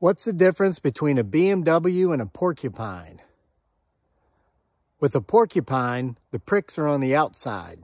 What's the difference between a BMW and a porcupine? With a porcupine, the pricks are on the outside.